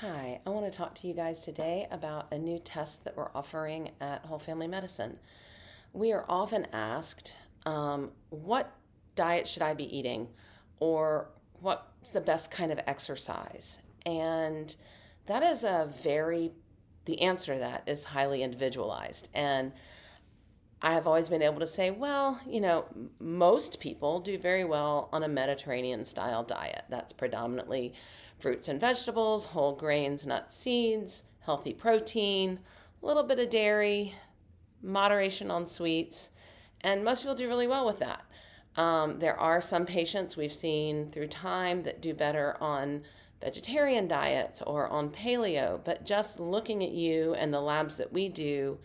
Hi, I want to talk to you guys today about a new test that we're offering at Whole Family Medicine. We are often asked, um, what diet should I be eating? Or what's the best kind of exercise? And that is a very, the answer to that is highly individualized. And I have always been able to say, well, you know, most people do very well on a Mediterranean style diet. That's predominantly fruits and vegetables, whole grains, nuts, seeds, healthy protein, a little bit of dairy, moderation on sweets, and most people do really well with that. Um, there are some patients we've seen through time that do better on vegetarian diets or on paleo, but just looking at you and the labs that we do,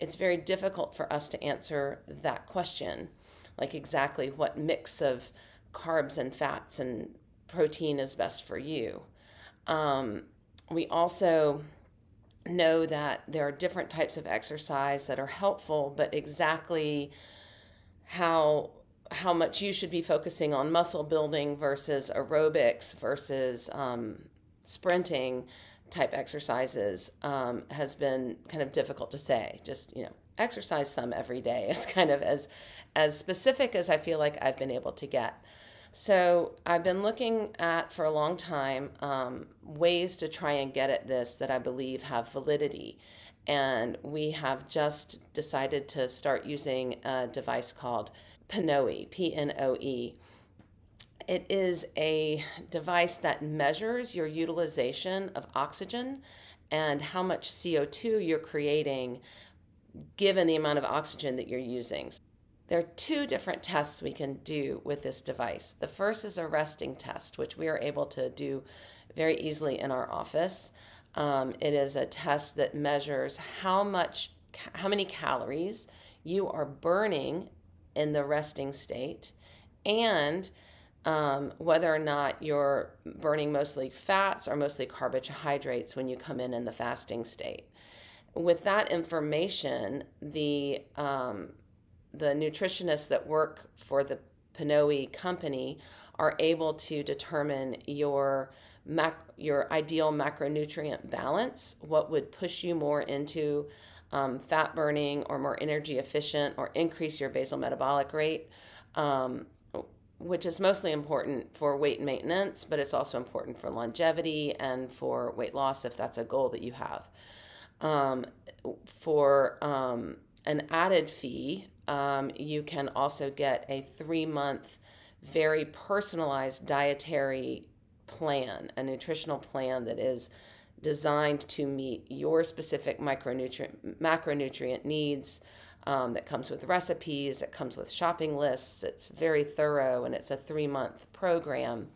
it's very difficult for us to answer that question, like exactly what mix of carbs and fats and protein is best for you. Um, we also know that there are different types of exercise that are helpful, but exactly how how much you should be focusing on muscle building versus aerobics versus um, sprinting type exercises um, has been kind of difficult to say. Just you know, exercise some every day is kind of as as specific as I feel like I've been able to get. So I've been looking at for a long time um, ways to try and get at this that I believe have validity. And we have just decided to start using a device called Pnoe, P N O E. It is a device that measures your utilization of oxygen and how much CO2 you're creating given the amount of oxygen that you're using. There are two different tests we can do with this device. The first is a resting test, which we are able to do very easily in our office. Um, it is a test that measures how much, how many calories you are burning in the resting state, and um, whether or not you're burning mostly fats or mostly carbohydrates when you come in in the fasting state. With that information, the um, the nutritionists that work for the Pnoe company are able to determine your mac- your ideal macronutrient balance, what would push you more into um, fat burning or more energy efficient or increase your basal metabolic rate, um, which is mostly important for weight maintenance, but it's also important for longevity and for weight loss if that's a goal that you have. Um, for um, an added fee, um, you can also get a three month, very personalized dietary plan, a nutritional plan that is designed to meet your specific micronutrient macronutrient needs. Um, that comes with recipes, it comes with shopping lists. It's very thorough, and it's a three month program.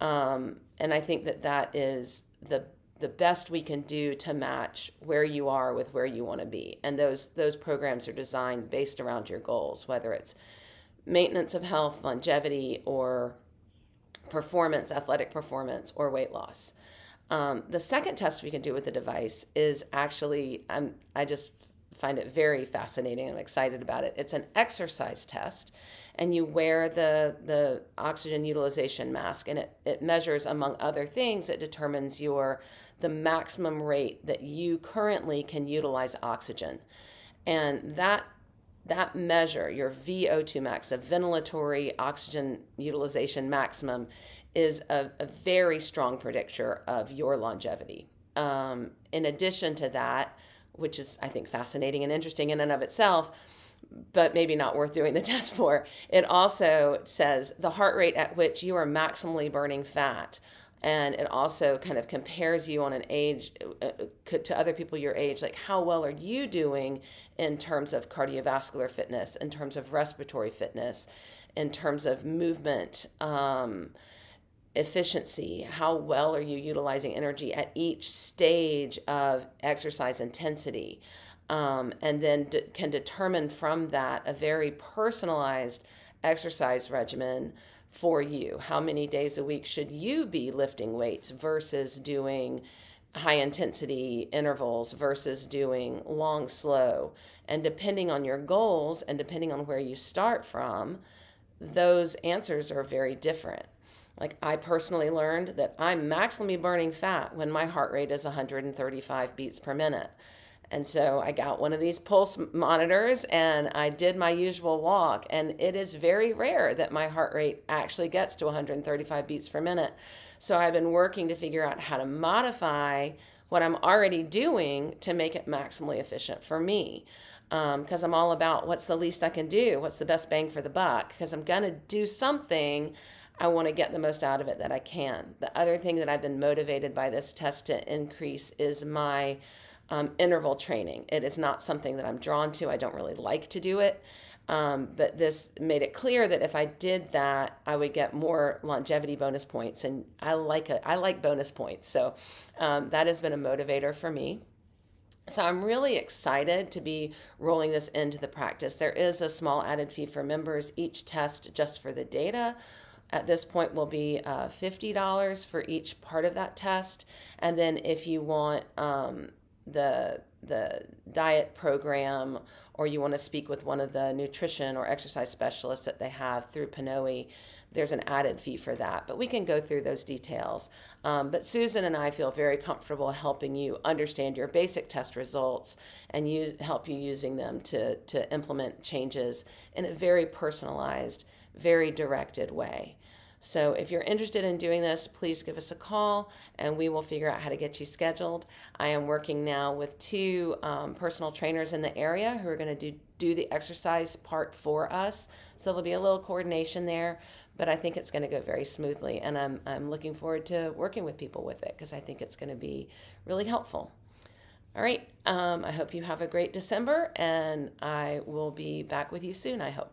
Um, and I think that that is the the best we can do to match where you are with where you want to be. And those those programs are designed based around your goals, whether it's maintenance of health, longevity, or performance, athletic performance, or weight loss. Um, the second test we can do with the device is actually, I'm, I just find it very fascinating. I'm excited about it. It's an exercise test, and you wear the the oxygen utilization mask, and it, it measures, among other things, it determines your the maximum rate that you currently can utilize oxygen, and that that measure, your VO2 max, a ventilatory oxygen utilization maximum, is a, a very strong predictor of your longevity. Um, in addition to that, which is, I think, fascinating and interesting in and of itself, but maybe not worth doing the test for. It also says the heart rate at which you are maximally burning fat. And it also kind of compares you on an age uh, uh, to other people your age. Like, how well are you doing in terms of cardiovascular fitness, in terms of respiratory fitness, in terms of movement? Um, efficiency. How well are you utilizing energy at each stage of exercise intensity? Um, and then d- can determine from that a very personalized exercise regimen for you. How many days a week should you be lifting weights versus doing high intensity intervals versus doing long slow? And depending on your goals and depending on where you start from those answers are very different Like I personally learned that I'm maximally burning fat when my heart rate is 135 beats per minute. And so I got one of these pulse monitors and I did my usual walk. And it is very rare that my heart rate actually gets to 135 beats per minute. So I've been working to figure out how to modify what I'm already doing to make it maximally efficient for me. Because um, I'm all about what's the least I can do, what's the best bang for the buck. Because I'm going to do something, I want to get the most out of it that I can. The other thing that I've been motivated by this test to increase is my um, interval training. It is not something that I'm drawn to. I don't really like to do it. Um, but this made it clear that if I did that, I would get more longevity bonus points, and I like it. I like bonus points, so um, that has been a motivator for me. So I'm really excited to be rolling this into the practice. There is a small added fee for members. Each test, just for the data, at this point will be uh, $50 for each part of that test. And then if you want um, the the diet program or you want to speak with one of the nutrition or exercise specialists that they have through Pnoe, there's an added fee for that. But we can go through those details. Um, but Susan and I feel very comfortable helping you understand your basic test results and use, help you using them to, to implement changes in a very personalized, very directed way. So if you're interested in doing this, please give us a call and we will figure out how to get you scheduled. I am working now with two um, personal trainers in the area who are going to do, do the exercise part for us. So there'll be a little coordination there, but I think it's going to go very smoothly. And I'm, I'm looking forward to working with people with it because I think it's going to be really helpful. All right. Um, I hope you have a great December and I will be back with you soon, I hope.